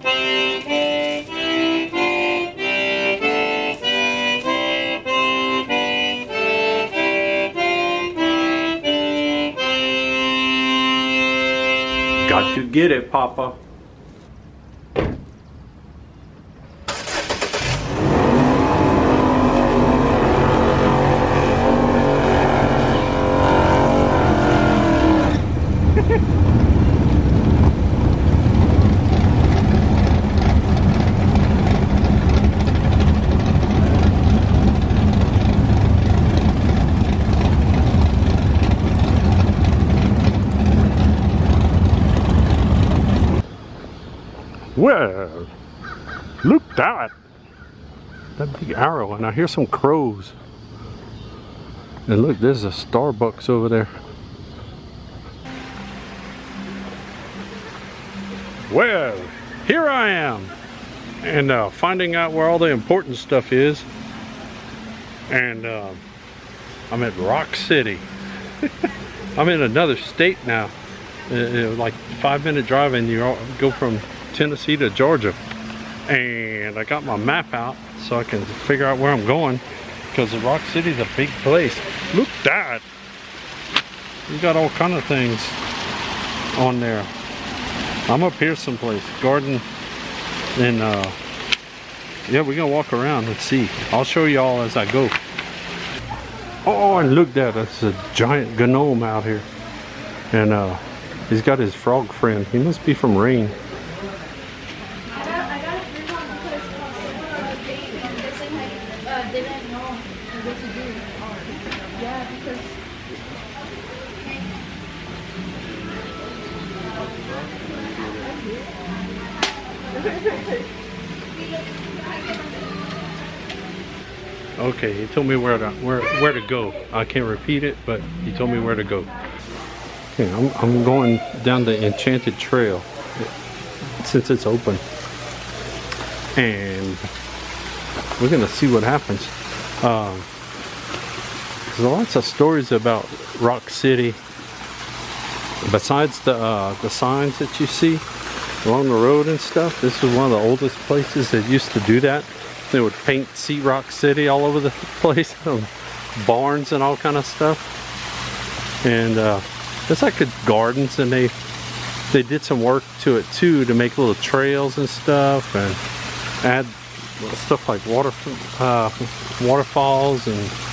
Got to get it, Papa. Well, look that. That big arrow, and I hear some crows. And look, there's a Starbucks over there. Well, here I am. And uh, finding out where all the important stuff is. And uh, I'm at Rock City. I'm in another state now. Uh, uh, like five minute drive and you go from Tennessee to Georgia. And I got my map out so I can figure out where I'm going because the Rock City's a big place. Look that. You got all kind of things on there. I'm up here someplace. Garden and uh yeah, we're gonna walk around and see. I'll show y'all as I go. Oh, and look that, that's a giant gnome out here. And uh he's got his frog friend. He must be from Rain. Okay, he told me where to where where to go. I can't repeat it, but he told me where to go. Okay, I'm I'm going down the Enchanted Trail since it's open, and we're gonna see what happens. Um, there's lots of stories about Rock City. Besides the uh, the signs that you see along the road and stuff, this is one of the oldest places that used to do that. They would paint See Rock City all over the place, barns and all kind of stuff. And uh, it's like a gardens, and they they did some work to it too to make little trails and stuff, and add stuff like water uh, waterfalls and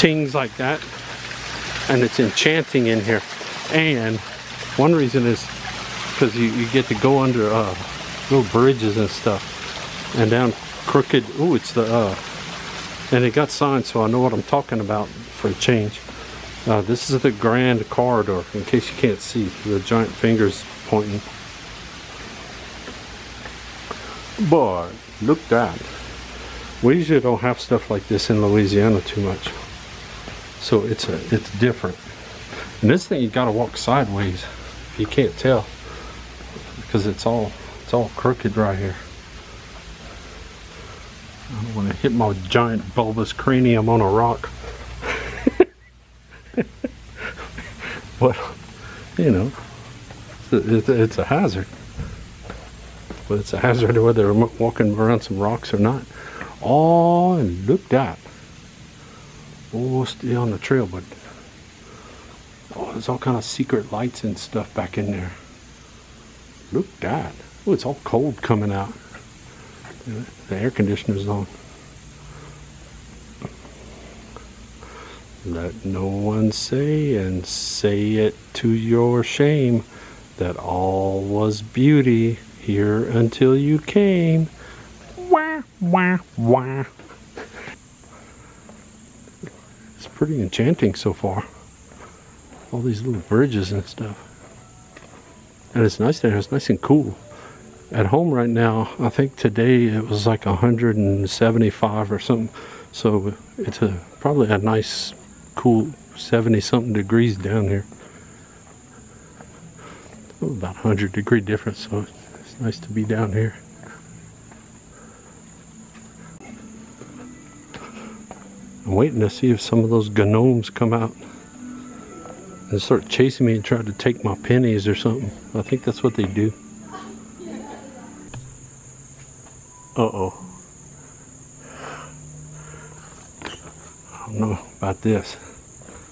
things like that. And it's enchanting in here. And one reason is because you, you get to go under uh, little bridges and stuff, and down crooked. Oh, it's the, uh, and it got signs, so I know what I'm talking about for a change. Uh, this is the Grand Corridor, in case you can't see, the giant fingers pointing. But, look that. We usually don't have stuff like this in Louisiana too much. So it's a, it's different. And this thing you gotta walk sideways you can't tell. Because it's all it's all crooked right here. I don't want to hit my giant bulbous cranium on a rock. but, you know, it's, it's a hazard. But it's a hazard whether I'm walking around some rocks or not. Oh, and look that. Still on the trail, but oh, there's all kind of secret lights and stuff back in there. Look that. Oh, it's all cold coming out. The air conditioner's on. Let no one say, and say it to your shame, that all was beauty here until you came. Wah, wah, wah. It's pretty enchanting so far. All these little bridges and stuff. And it's nice there, it's nice and cool at home right now, I think today it was like 175 or something. So it's a probably a nice, cool 70 something degrees down here. Oh, about 100 degree difference, so it's nice to be down here. I'm waiting to see if some of those gnomes come out and start chasing me and try to take my pennies or something. I think that's what they do. Uh-oh. I don't know about this.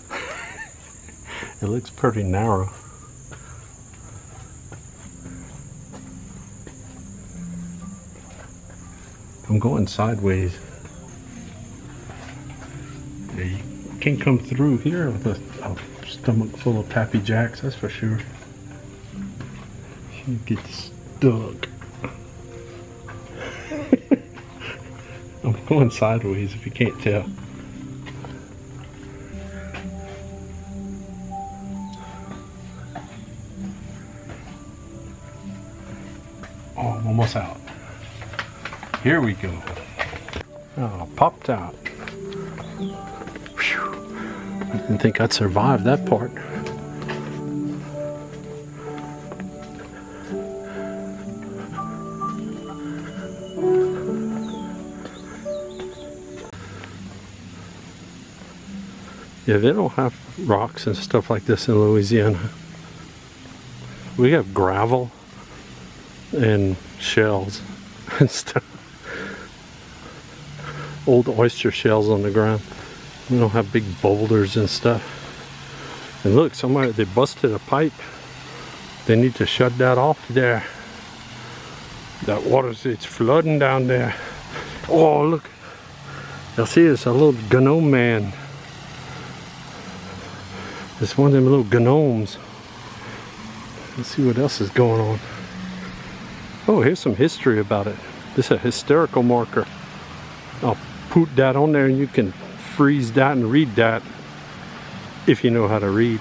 it looks pretty narrow. I'm going sideways. Can't come through here with a, a stomach full of Pappy Jacks, that's for sure. You get stuck. I'm going sideways if you can't tell. Oh, I'm almost out. Here we go. Oh, popped out. I didn't think I'd survive that part. Yeah, they don't have rocks and stuff like this in Louisiana. We have gravel and shells and stuff. Old oyster shells on the ground. We don't have big boulders and stuff. And look, somebody, they busted a pipe. They need to shut that off there. That water, it's flooding down there. Oh, look. You'll see it's a little gnome man. It's one of them little gnomes. Let's see what else is going on. Oh, here's some history about it. This is a hysterical marker. I'll put that on there and you can freeze that and read that if you know how to read.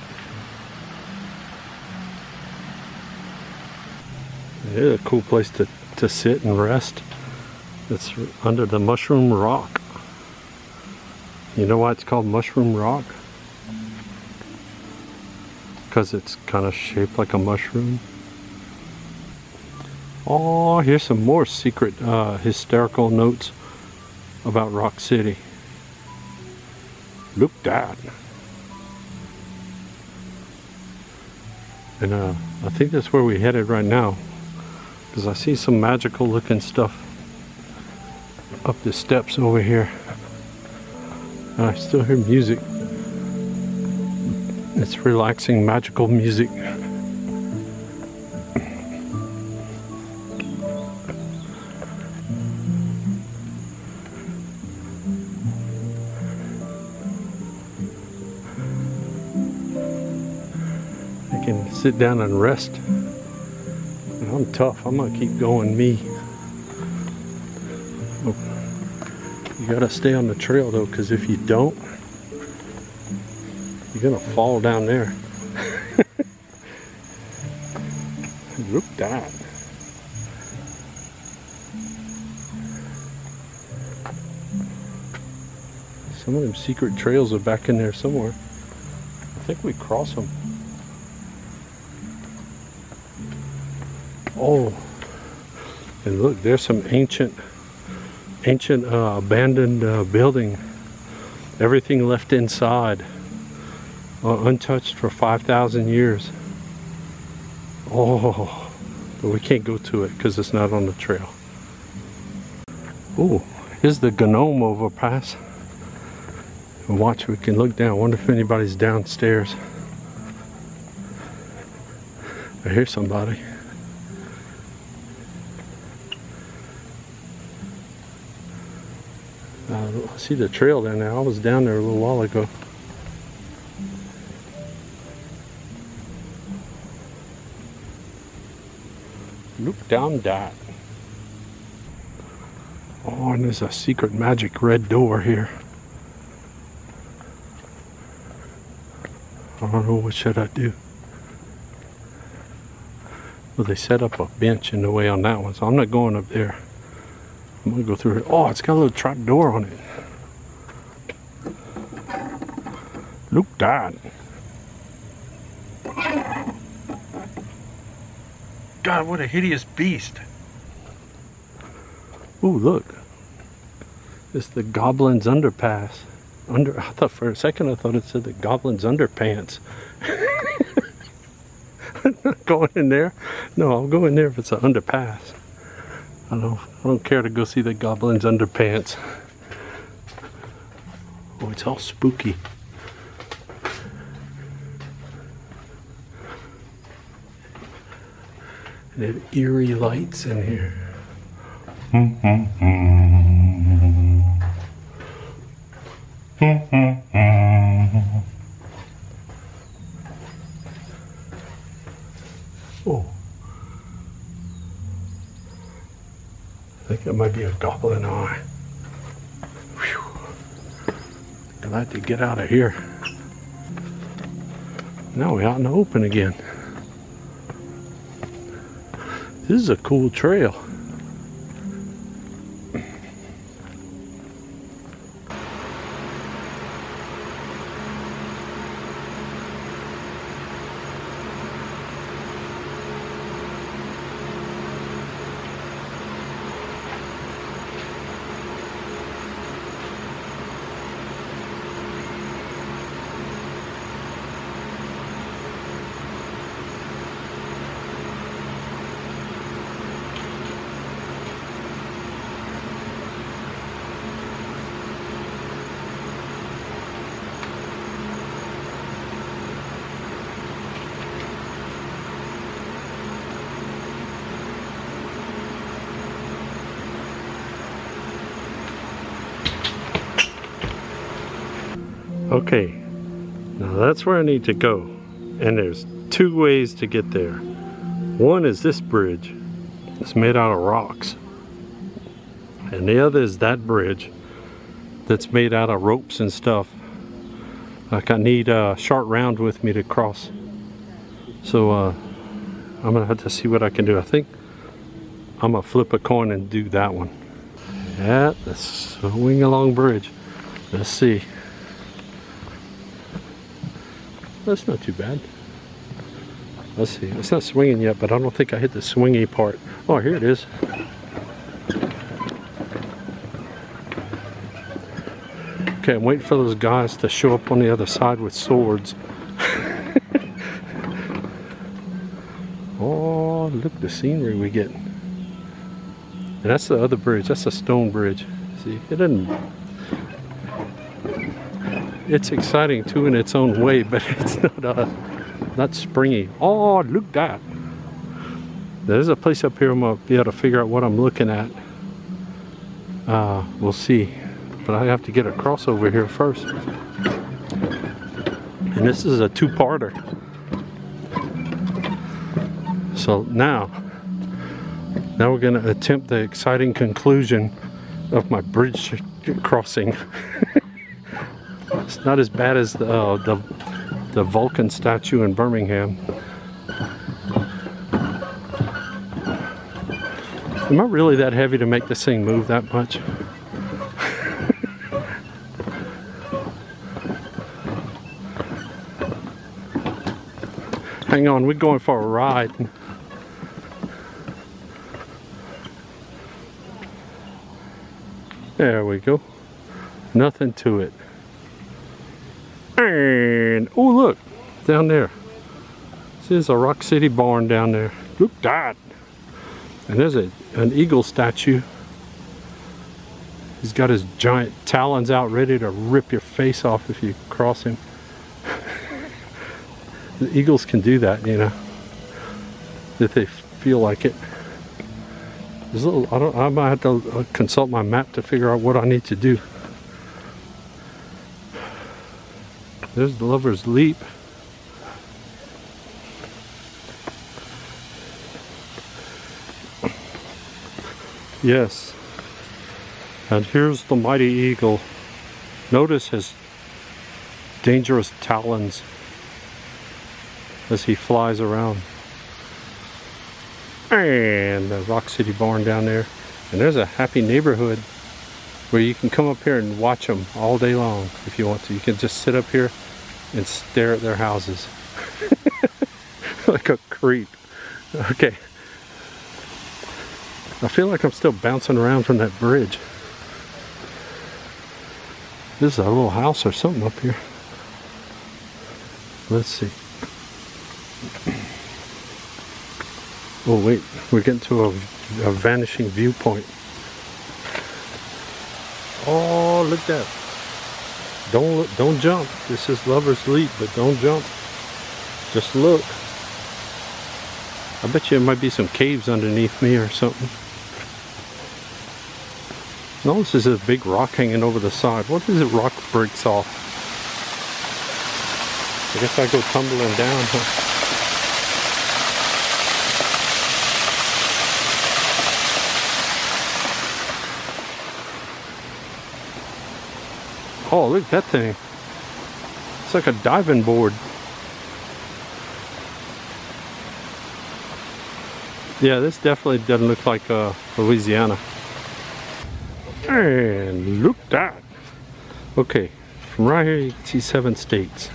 A cool place to, to sit and rest. It's under the Mushroom Rock. You know why it's called Mushroom Rock? because it's kind of shaped like a mushroom. Oh, here's some more secret uh, hysterical notes about Rock City. Look that. And uh, I think that's where we're headed right now. Because I see some magical looking stuff up the steps over here. And I still hear music. It's relaxing, magical music. Sit down and rest. I'm tough. I'm gonna keep going me. You gotta stay on the trail though, because if you don't, you're gonna fall down there. Look that. Some of them secret trails are back in there somewhere. I think we cross them. Oh, and look, there's some ancient, ancient uh, abandoned uh, building. Everything left inside uh, untouched for 5,000 years. Oh, but we can't go to it because it's not on the trail. Oh, here's the Gnome overpass. And watch, we can look down. wonder if anybody's downstairs. I hear somebody. Uh, I see the trail down there. I was down there a little while ago. Look down that. Oh, and there's a secret magic red door here. I don't know what should I do. Well, they set up a bench in the way on that one, so I'm not going up there. I'm gonna go through it. Oh, it's got a little trap door on it. Look that. God, what a hideous beast. Ooh, look. It's the Goblin's Underpass. Under, I thought for a second I thought it said the Goblin's Underpants. I'm not going in there. No, I'll go in there if it's an underpass. I don't, I don't care to go see the goblin's underpants. Oh, it's all spooky. They have eerie lights in here. Oh. I think that might be a goblin eye. Whew. Glad to get out of here. Now we're out in the open again. This is a cool trail. Okay, now that's where I need to go. And there's two ways to get there. One is this bridge. It's made out of rocks. And the other is that bridge that's made out of ropes and stuff. Like I need a short round with me to cross. So uh, I'm gonna have to see what I can do. I think I'm gonna flip a coin and do that one. At the swing along bridge. Let's see. That's not too bad. Let's see. It's not swinging yet, but I don't think I hit the swingy part. Oh, here it is. Okay, I'm waiting for those guys to show up on the other side with swords. oh, look the scenery we get. And that's the other bridge. That's a stone bridge. See, it doesn't it's exciting too in its own way, but it's not uh, not springy. Oh, look that! There's a place up here I'm gonna be able to figure out what I'm looking at. Uh, we'll see, but I have to get across over here first. And this is a two-parter. So now, now we're gonna attempt the exciting conclusion of my bridge crossing. Not as bad as the, uh, the, the Vulcan statue in Birmingham. Am I really that heavy to make this thing move that much? Hang on, we're going for a ride. There we go. Nothing to it. And, oh look, down there. This is a Rock City barn down there. Look that. And there's a, an eagle statue. He's got his giant talons out ready to rip your face off if you cross him. the eagles can do that, you know, if they feel like it. There's a little, I don't, I might have to uh, consult my map to figure out what I need to do. There's the Lover's Leap. Yes. And here's the mighty eagle. Notice his dangerous talons as he flies around. And the Rock City barn down there. And there's a happy neighborhood where you can come up here and watch them all day long if you want to. You can just sit up here and stare at their houses like a creep. Okay. I feel like I'm still bouncing around from that bridge. This is a little house or something up here. Let's see. Oh wait, we're getting to a a vanishing viewpoint. Oh, look at that. Don't look, don't jump. This is Lover's Leap, but don't jump. Just look. I bet you there might be some caves underneath me or something. No, this is a big rock hanging over the side. What is it rock breaks off? I guess I go tumbling down, huh? Oh, look at that thing. It's like a diving board. Yeah, this definitely doesn't look like uh, Louisiana. And look that. Okay, from right here you can see seven states.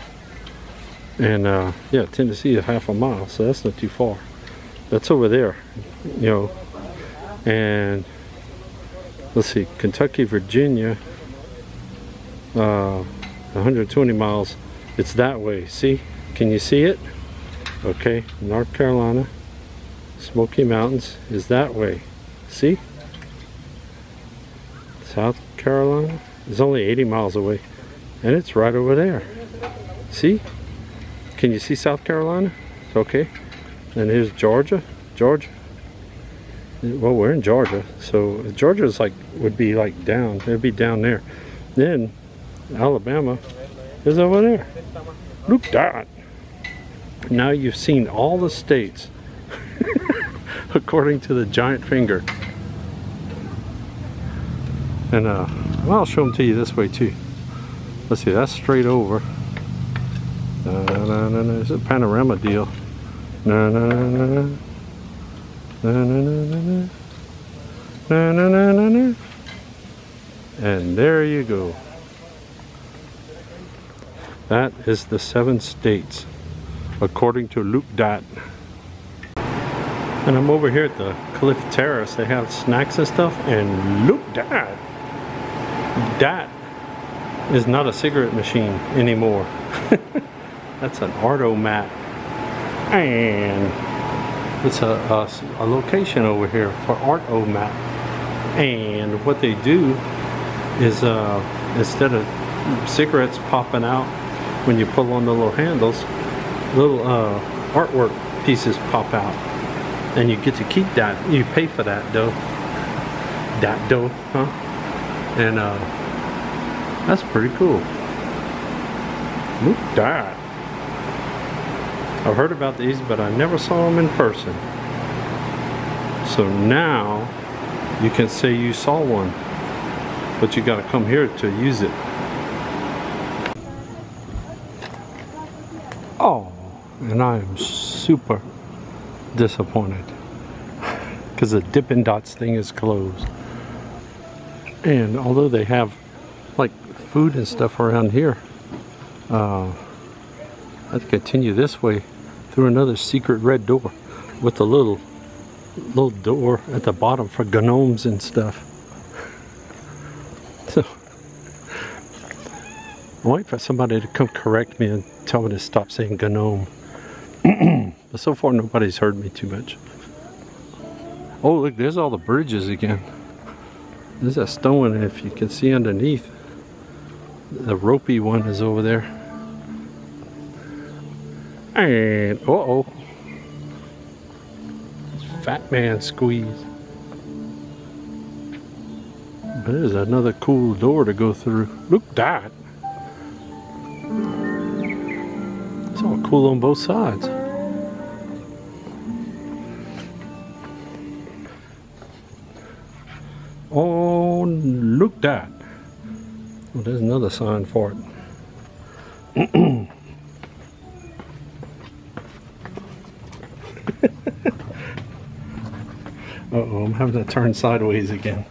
And uh, yeah, Tennessee is half a mile, so that's not too far. That's over there, you know. And let's see, Kentucky, Virginia, uh, 120 miles. It's that way. See? Can you see it? Okay, North Carolina, Smoky Mountains is that way. See? South Carolina is only 80 miles away. And it's right over there. See? Can you see South Carolina? Okay. And here's Georgia. Georgia. Well, we're in Georgia. So Georgia is like, would be like down. It'd be down there. Then Alabama is over there. Look that. Now you've seen all the states according to the giant finger. And uh, well, I'll show them to you this way too. Let's see, that's straight over. It's a panorama deal. And there you go. That is the seven states, according to Look Dat. And I'm over here at the Cliff Terrace. They have snacks and stuff, and look Dot That is not a cigarette machine anymore. That's an Artomat. And it's a, a, a, location over here for Artomat. And what they do is uh, instead of cigarettes popping out when you pull on the little handles, little uh, artwork pieces pop out. And you get to keep that. You pay for that dough. That dough, huh? And uh, that's pretty cool. Look that. I've heard about these, but I never saw them in person. So now you can say you saw one, but you got to come here to use it. Oh, and I am super disappointed because the Dippin' Dots thing is closed. And although they have like food and stuff around here, uh, I have to continue this way through another secret red door with a little little door at the bottom for gnomes and stuff. So I'm waiting for somebody to come correct me and tell me to stop saying gnome. but so far nobody's heard me too much. Oh look, there's all the bridges again. There's a stone and if you can see underneath. The ropey one is over there. And uh oh. Fat man squeeze. But there's another cool door to go through. Look that. On both sides. Oh, look that. Well, there's another sign for it. uh oh, I'm having to turn sideways again.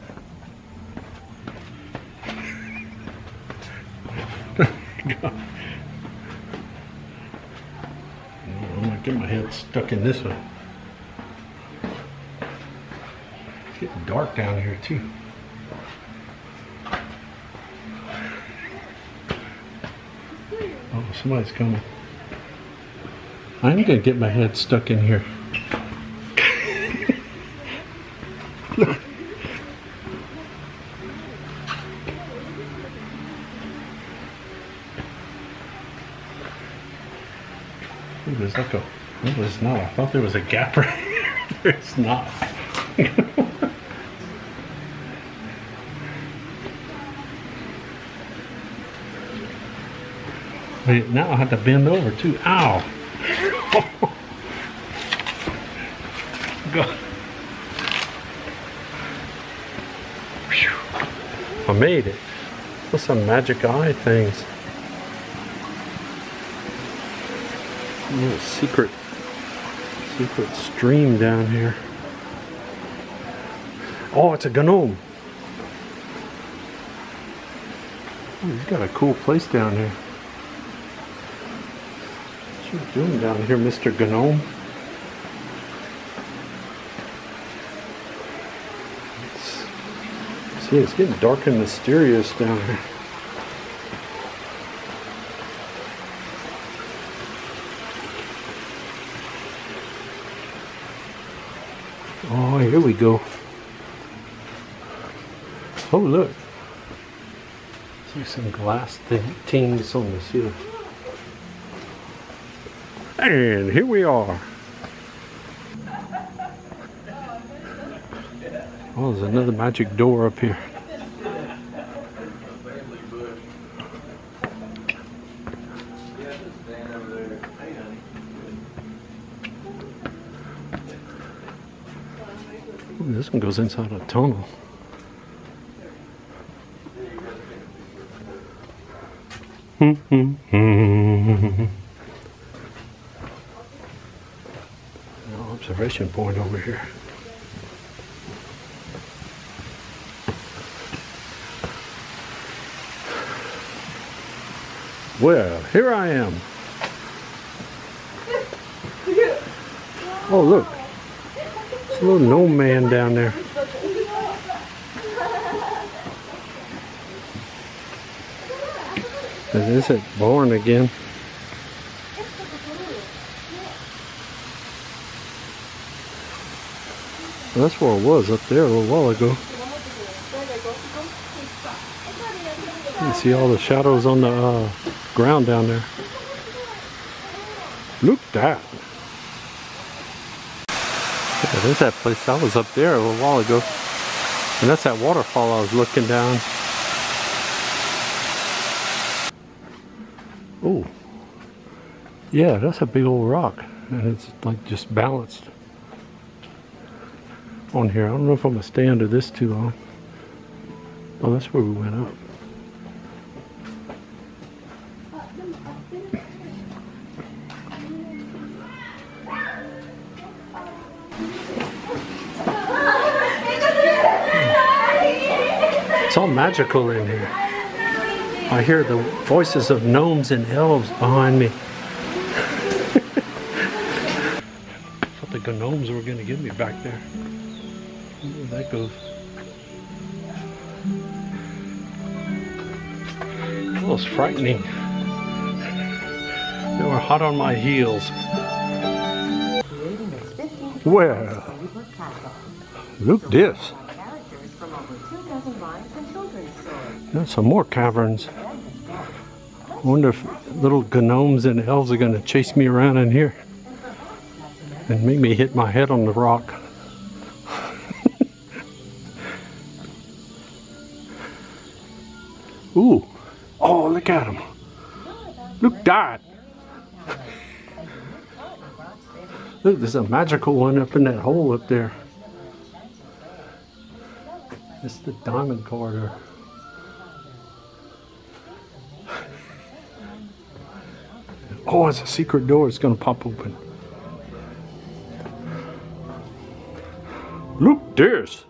get my head stuck in this one. It's getting dark down here too. Oh, somebody's coming. I'm gonna get my head stuck in here. Look. Ooh, there's like a. No, was not. I thought there was a gap right here. There's not. Wait, now I have to bend over too. Ow! God. I made it. What's some magic eye things? Little secret, secret stream down here. Oh, it's a gnome. Oh, he's got a cool place down here. What you doing down here, Mr. Gnome? It's, see, it's getting dark and mysterious down here. Oh, here we go. Oh, look. See some glass thing, tings on the ceiling. And here we are. Oh, there's another magic door up here. This one goes inside a tunnel. Observation point over here. Well, here I am. Oh, look. Little gnome man down there. Is it born again? That's where it was up there a little while ago. You see all the shadows on the uh, ground down there. Look that. There's that place. I was up there a little while ago. And that's that waterfall I was looking down. Oh. Yeah, that's a big old rock. And it's like just balanced on here. I don't know if I'm gonna stay under this too long. Oh, that's where we went up. Magical in here. I hear the voices of gnomes and elves behind me. I thought the gnomes were gonna get me back there. Where that goes. That was frightening. They were hot on my heels. Well, look this. Some more caverns. I wonder if little gnomes and elves are going to chase me around in here and make me hit my head on the rock. Ooh. Oh, look at him. Look that. Look, there's a magical one up in that hole up there. It's the diamond corridor. Oh, it's a secret door. It's going to pop open. Look this.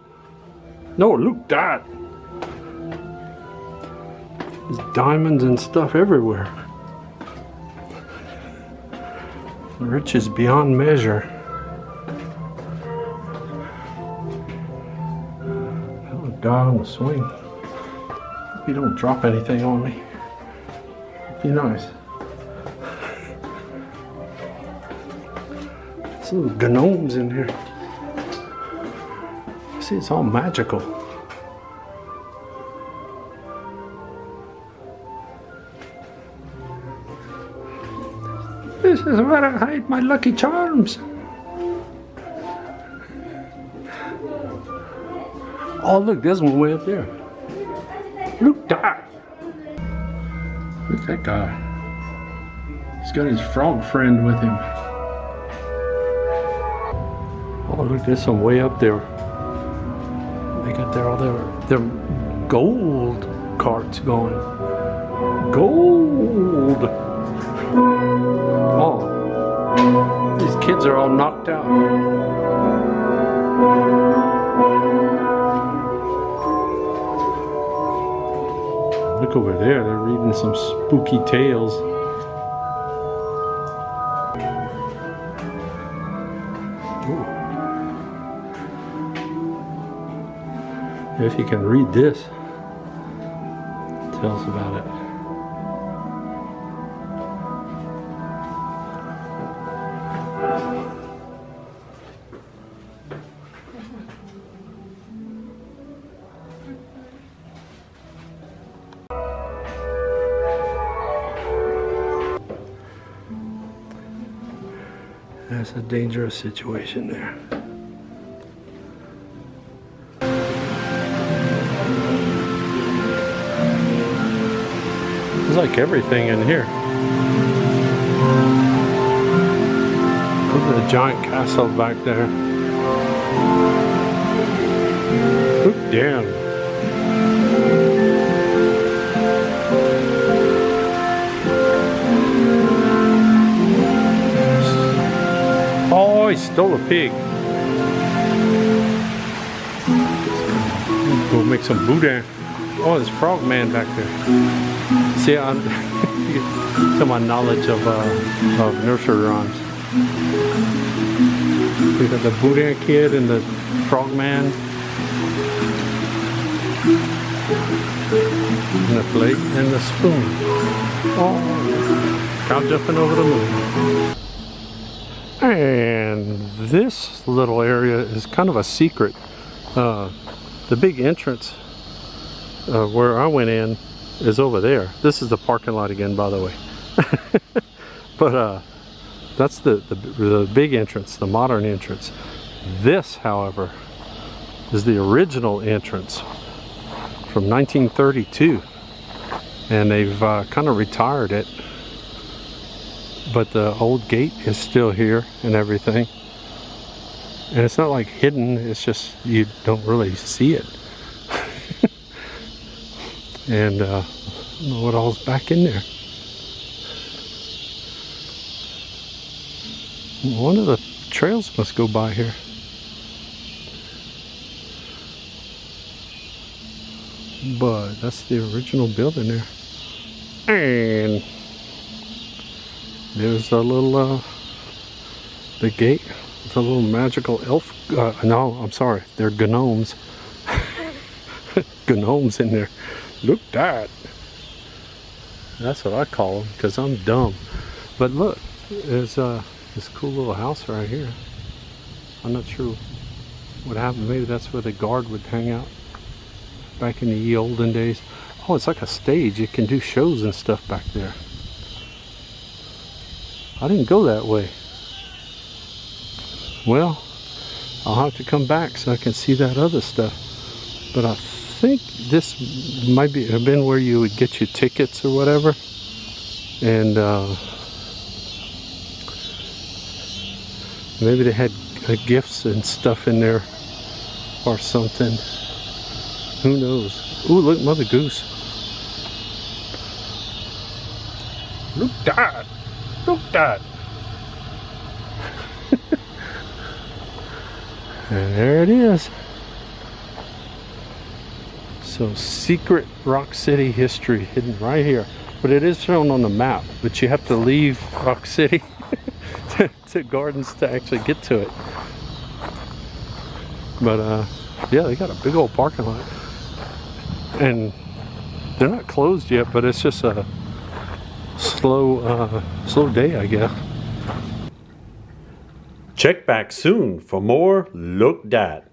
No, look that. There's diamonds and stuff everywhere. Riches beyond measure. Oh, God on the swing. Hope you don't drop anything on me. Be nice. Some gnomes in here. See, it's all magical. This is where I hide my lucky charms. Oh, look, there's one way up there. Look that. Look at that guy. He's got his frog friend with him. Oh, look, there's some way up there. They got their all their their gold carts going. Gold. Oh, these kids are all knocked out. Look over there, they're reading some spooky tales. If you can read this, tell us about it. That's a dangerous situation there. Like everything in here. Look at the giant castle back there. Oop, damn. Oh, he stole a pig. Go make some boudin. Oh, there's frog man back there. See, I'm to my knowledge of uh, of nursery rhymes. We got the boudin kid and the frog man. And the plate and the spoon. Oh, cow jumping over the moon. And this little area is kind of a secret. Uh, the big entrance uh, where I went in is over there. This is the parking lot again, by the way. but uh, that's the, the, the big entrance, the modern entrance. This, however, is the original entrance from 1932. And they've uh, kind of retired it but the old gate is still here and everything and it's not like hidden it's just you don't really see it and uh, know what all's back in there one of the trails must go by here but that's the original building there and there's a little, uh, the gate. The little magical elf. Uh, no, I'm sorry. They're gnomes. gnomes in there. Look that. That's what I call them because I'm dumb. But look, there's uh, this cool little house right here. I'm not sure what happened. Maybe that's where the guard would hang out back in the olden days. Oh, it's like a stage. You can do shows and stuff back there. I didn't go that way. Well, I'll have to come back so I can see that other stuff. But I think this might be have been where you would get your tickets or whatever. And uh, maybe they had uh, gifts and stuff in there or something. Who knows? Ooh, look, Mother Goose. Look that. Look that. and there it is. So secret Rock City history hidden right here. But it is shown on the map, but you have to leave Rock City to, to Gardens to actually get to it. But uh, yeah, they got a big old parking lot. And they're not closed yet, but it's just a slow, uh, slow day, I guess. Check back soon for more Look Dat.